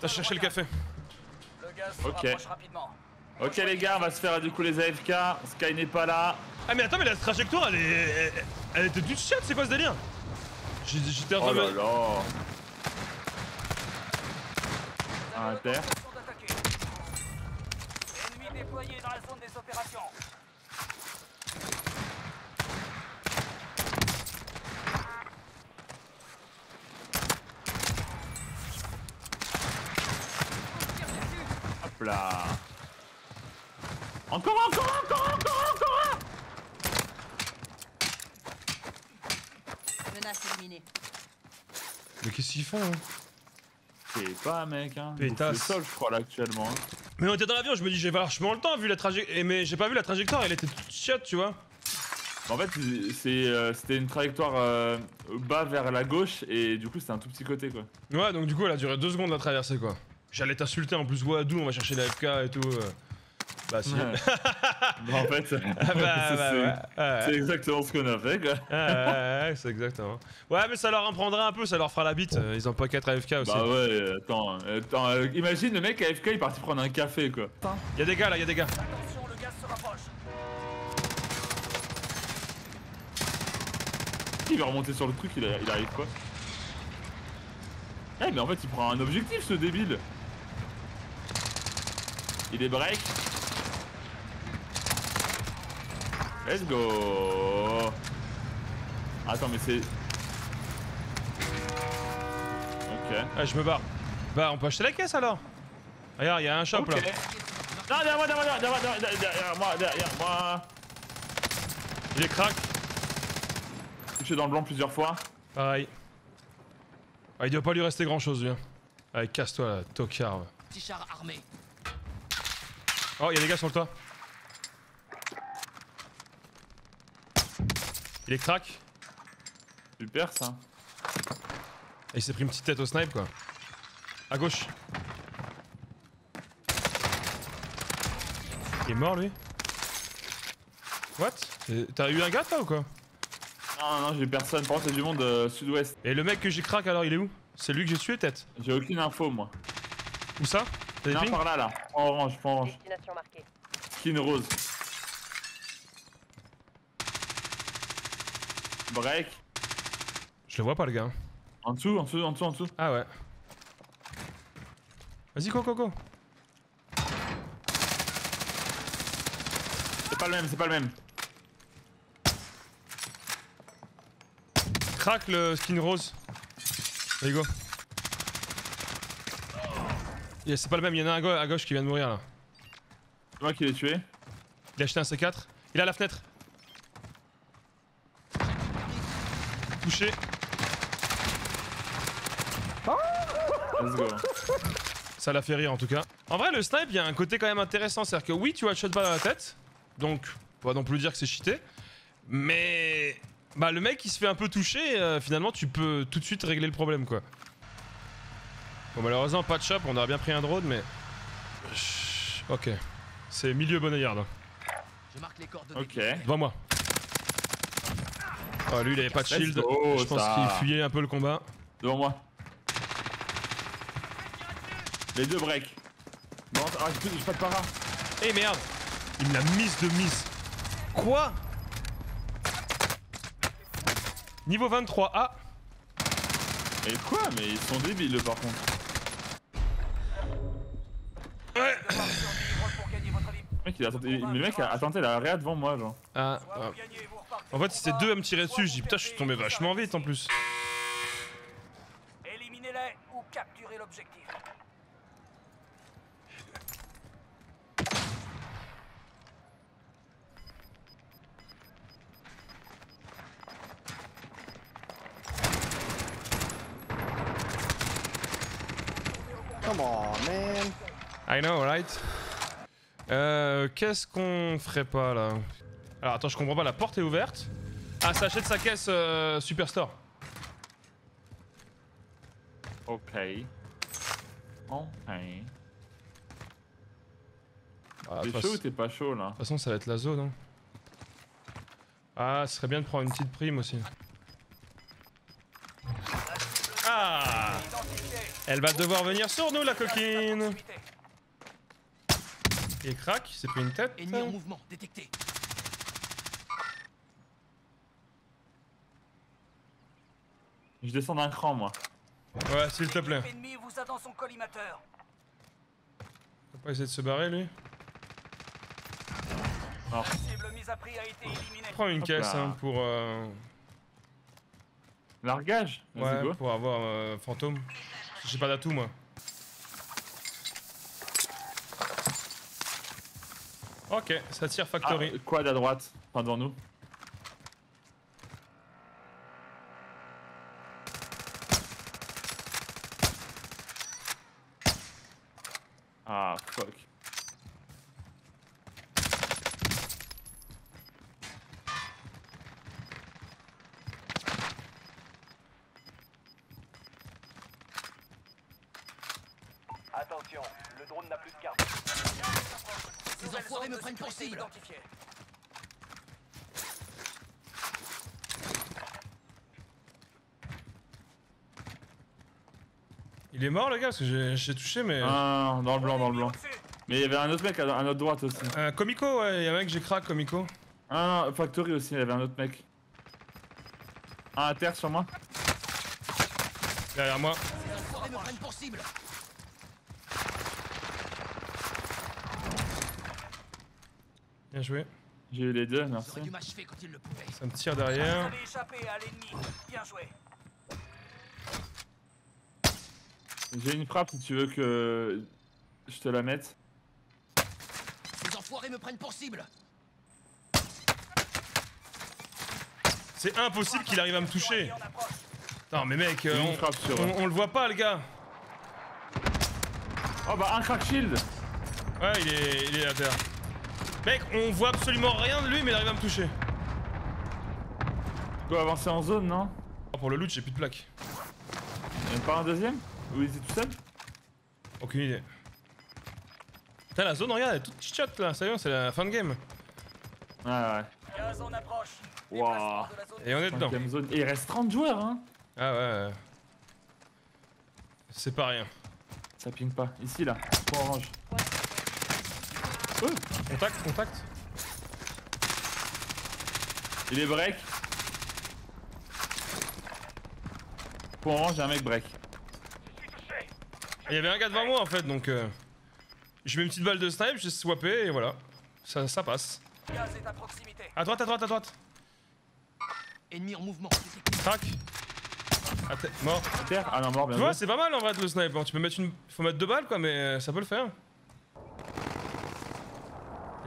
T'as cherché le café. Le gaz se Ok. rapproche rapidement. Ok les gars, on va se faire du coup les AFK. Sky n'est pas là. Ah mais attends mais la trajectoire elle est... Elle, était toute chiante, c'est quoi ce délire? J'ai- J'étais en train Oh de... là me- là. Avez Un terre. d'attaquer. Ennemi déployé dans la zone des opérations. Hop là. Encore, encore, encore, encore, encore. Menace éliminée. Mais qu'est-ce qu'ils font hein? C'est pas un mec hein. Pétasse. C'est le sol je crois là actuellement. hein. Mais on était dans l'avion, je me dis j'ai vachement le temps vu la trajectoire... Mais j'ai pas vu la trajectoire, elle était toute chiotte tu vois. En fait, c'est, euh, c'était une trajectoire euh, bas vers la gauche et du coup, c'était un tout petit côté quoi. Ouais donc du coup elle a duré deux secondes la traversée quoi. J'allais t'insulter en plus, ouais d'où on va chercher la FK et tout. euh. Bah si. Ouais. Bah, en fait, c'est, Ah bah, c'est- bah, ouais. Exactement ce qu'on a fait quoi. ouais, ouais, ouais, c'est exactement. Ouais, mais ça leur en prendra un peu, ça leur fera la bite. euh, Ils ont pas 4 AFK aussi. Bah ouais, attends, attends euh, imagine le mec AFK il est parti prendre un café quoi. Y'a des gars là, y'a des gars. Attention, le gaz se rapproche. Il va remonter sur le truc, il, a- il arrive quoi Eh mais en fait il prend un objectif ce débile Il est break Let's go Attends mais c'est... Ok. Ah, je me barre. Bah, on peut acheter la caisse alors. Regarde, y'a un shop là. Non, derrière moi, derrière moi, derrière moi, derrière derrière moi, derrière moi Il est crack. Touché dans le blanc plusieurs fois. Pareil. Ah, il doit pas lui rester grand chose, lui. hein. Allez, casse-toi là, tocard. Petit char armé. Oh, y'a des gars sur le toit. Il est crack. Super ça. Et il s'est pris une petite tête au snipe quoi. À gauche. Il est mort lui What? Et T'as eu un gars toi ou quoi? Non, non, j'ai personne. Par contre, c'est du monde euh, sud-ouest. Et le mec que j'ai crack alors il est où? C'est lui que j'ai tué tête J'ai aucune info moi. Où ça? T'as Non, par là, là. En orange, en orange. Destination marquée. Skin rose. Break. Je le vois pas le gars. En dessous, en dessous, en dessous, en dessous. Ah ouais. Vas-y go go go C'est pas le même, c'est pas le même. Crack le skin rose. Allez go. C'est pas le même, il y en a un à gau- à gauche qui vient de mourir là. C'est moi qui l'ai tué. Il a acheté un C4. Il est à la fenêtre. Touché. Let's go. Ça l'a fait rire en tout cas. En vrai, le snipe, il y a un côté quand même intéressant. C'est-à-dire que oui, tu as shot pas dans la tête. Donc, faut pas non plus dire que c'est cheaté. Mais. Bah, le mec, il se fait un peu toucher. euh, finalement, tu peux tout de suite régler le problème quoi. Bon, malheureusement, pas de shop. On aurait bien pris un drone, mais. Chut, Ok. C'est milieu Bonayard. Je marque les coordonnées. Ok. Devant moi. Oh, lui, il avait pas de shield. Je pense ça. qu'il fuyait un peu le combat. Devant moi. Les deux break. Bon, ah, j'ai pas de para. Eh merde Il me l'a mise de mise. Quoi? Niveau 23. Ah Mais quoi? Mais ils sont débiles par contre. Il a tenté, mais le mec a, a tenté la réa devant moi, genre. Ah, ah. En fait, c'était deux à me tirer dessus. Je dis putain, je suis tombé vachement vite en plus. Éliminez-les ou capturez l'objectif. Come on, man. I know, right? Euh, qu'est-ce qu'on ferait pas là Alors attends, je comprends pas, la porte est ouverte. Ah, ça achète sa caisse euh, Superstore. Ok. Ok. Ah, T'es chaud ou t'es pas chaud là de toute façon, ça va être la zone. Hein. Ah, ce serait bien de prendre une petite prime aussi. Ah. Elle va devoir venir sur nous, la coquine. Et crac, il s'est pris une tête. Ennemi en mouvement, détecté. Je descends d'un cran, moi. Ouais, s'il te plaît. L'ennemi vous a dans son collimateur. Faut pas essayer de se barrer, lui. La cible mise à prix a été éliminée. Prends une Hop caisse là. hein, pour, euh, Largage ouais, go. pour avoir euh, fantôme. J'ai pas d'atout, moi. Ok, ça tire Ah, Factory. quad à droite, enfin devant nous. Ah, fuck. Attention, le drone n'a plus de carte. Ces enfoirés me prennent pour cible. Il est mort, le gars, parce que j'ai- touché, mais. Ah, dans le blanc, dans le blanc. Mais il y avait un autre mec à, à notre droite aussi. Euh, Comico, ouais, il y a un mec, j'ai crack, Comico. Ah non, Factory aussi, il y avait un autre mec. Un à terre sur moi. Derrière moi. Ces enfoirés me prennent pour cible. Bien joué. J'ai eu les deux, merci. quand le. Ça me tire derrière. J'ai une frappe si tu veux que je te la mette. Ces enfoirés me prennent pour cible. C'est impossible qu'il arrive à me toucher. Non, mais mec, euh, J'ai une on, frappe sur. on- on le voit pas, le gars. Oh bah un crack shield Ouais, il est, il est à terre. Mec, on voit absolument rien de lui, mais il arrive à me toucher. Tu dois avancer en zone, non? Oh, pour le loot, j'ai plus de plaques. Y'a même pas un deuxième? Ou il était tout seul? Aucune idée. Putain, la zone, regarde, elle est toute chichotte là. Ça y est, c'est la fin de game. Ouais, ouais. Gaz en approche. Wow. Et on est dedans. Et il reste 30 joueurs, hein Ah ouais. ouais. C'est pas rien. Ça ping pas. Ici, là. Point orange. Contact, contact. Il est break. Point orange, j'ai un mec break. Il y avait un gars devant moi en fait, donc. euh, je mets une petite balle de snipe, j'ai swappé et voilà. Ça, ça passe. À proximité. À droite, à droite, à droite. Ennemi en mouvement. Crac. Mort. Terre Ah non, mort, bien Tu vois, c'est pas mal en vrai le snipe. hein. Tu peux mettre une. Faut mettre deux balles quoi, mais euh, ça peut le faire.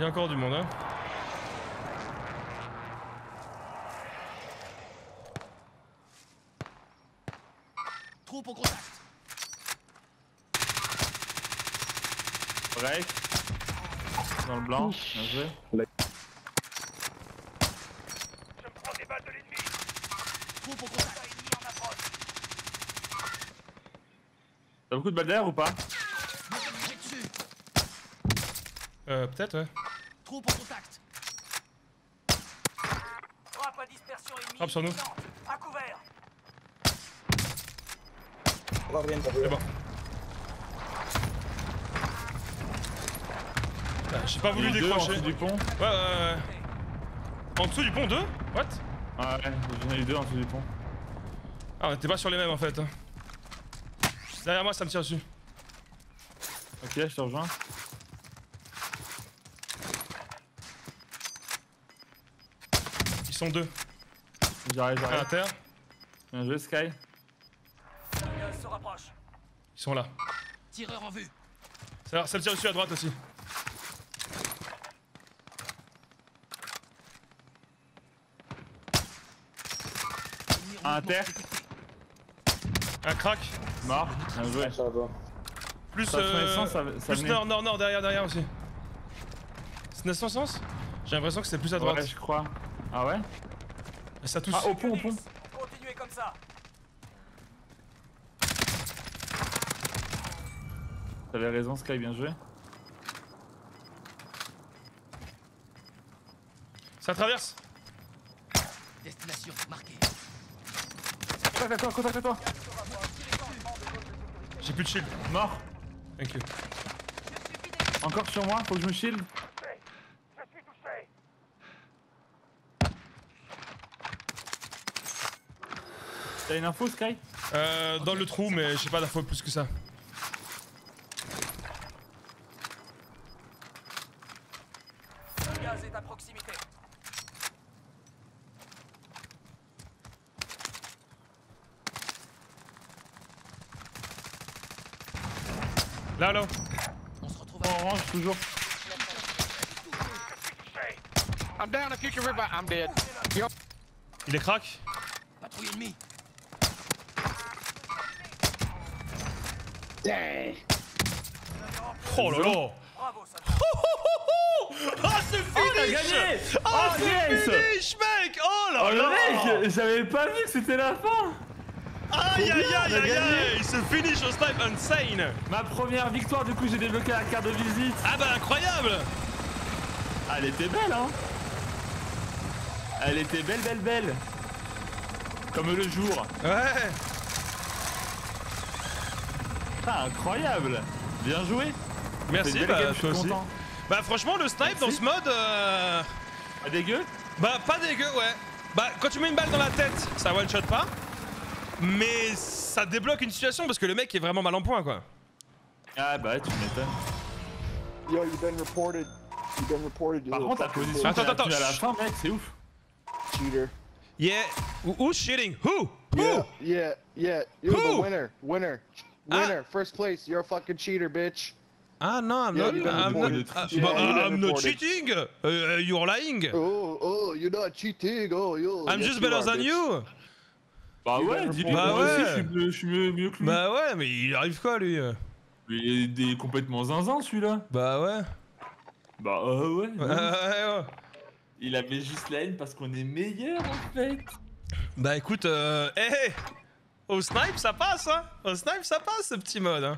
Il y a encore du monde, hein. Troupe au contact. Break. Dans le blanc. Bien joué. Troupe au contact. Ennemi en approche. T'as beaucoup de balles d'air ou pas? Me. Euh, peut-être, ouais. Troupe au contact. Frappe à dispersion ennemie. Frappe sur nous. À couvert. C'est bon. Ah, J'ai pas voulu en en décrocher. dessous du pont. Ouais, ouais, ouais. En dessous du pont 2 What? Ah ouais, j'en ai eu deux en dessous du pont. Ah, on était pas sur les mêmes en fait. hein. Derrière moi, ça me tire dessus. Ok, je te rejoins. Ils sont deux. J'arrive, Un à j'arrive. terre. Bien joué, Sky. Gaz se rapproche. Ils sont là. Tireur en vue. Ça, ça me tire dessus à droite aussi. Un à terre. Un crack. Mort. Bien joué. Plus. Euh, essence, ça- ça plus nord, nord, nord, derrière, derrière aussi. C'est dans son sens? J'ai l'impression que c'est plus à droite. Ouais, je crois. Ah ouais Et ça touche. Ah, au pont, au pont. Continuez comme ça. T'avais raison, Sky, bien joué. Ça traverse. Destination marquée. Contact à toi, contact à toi. J'ai plus de shield. Mort. Thank you. Encore sur moi, faut que je me shield. T'as une info, Sky? Euh, dans le trou, mais j'ai pas d'infos plus que ça. Le gaz est à proximité. Là, là. On se retrouve En orange, toujours. I'm down if you can revive. I'm dead. Il est crack. patrouille ennemie. Oh là là. Bravo, soldat. Ah, c'est finish gagné Ah, Oh, c'est finish, mec Oh là Oh là. mec, j'avais pas vu que c'était la fin. Aïe, aïe, aïe, aïe, aïe. Ce finish au snipe insane. Ma première victoire, du coup j'ai débloqué la carte de visite. Ah bah, incroyable. Ah, elle était belle, hein. Elle était belle, belle, belle. Comme le jour. Ouais Ah, incroyable Bien joué Merci, bah, game, je suis toi aussi. content. Bah, franchement, le snipe dans ce mode, euh... Pas dégueu Bah, pas dégueu, ouais. Bah, quand tu mets une balle dans la tête, ça one-shot pas. Mais ça débloque une situation parce que le mec est vraiment mal en point, quoi. Ah bah tu m'étonnes. Yo, you've been reported. You've been reported. Par contre, la fucking position Attends, attends, tenue à la fin, mec, c'est ouf. cheater. Yeah. Who- Who's shitting? Who? Who? Yeah, yeah, yeah. You're Who? the winner. Winner. Ah. Winner. First place. You're a fucking cheater, bitch. Ah non, I'm Yeah, not. you've been I'm not, uh, Yeah, uh, I'm not cheating. Uh, you're lying. Oh, oh, you're not cheating. Oh, you. I'm yes, just you better are, than bitch. you. Bah You ouais, dis-lui, Bah aussi, ouais. je suis mieux, je suis mieux, mieux que lui. Bah ouais, mais il arrive quoi lui Il est complètement zinzin celui-là. Bah ouais. Bah euh, ouais. Ouais, ouais. ouais, ouais. Il a mis juste la haine parce qu'on est meilleur en fait. Bah écoute, euh, hey, hey, au snipe ça passe, hein? Au snipe ça passe ce petit mode, hein?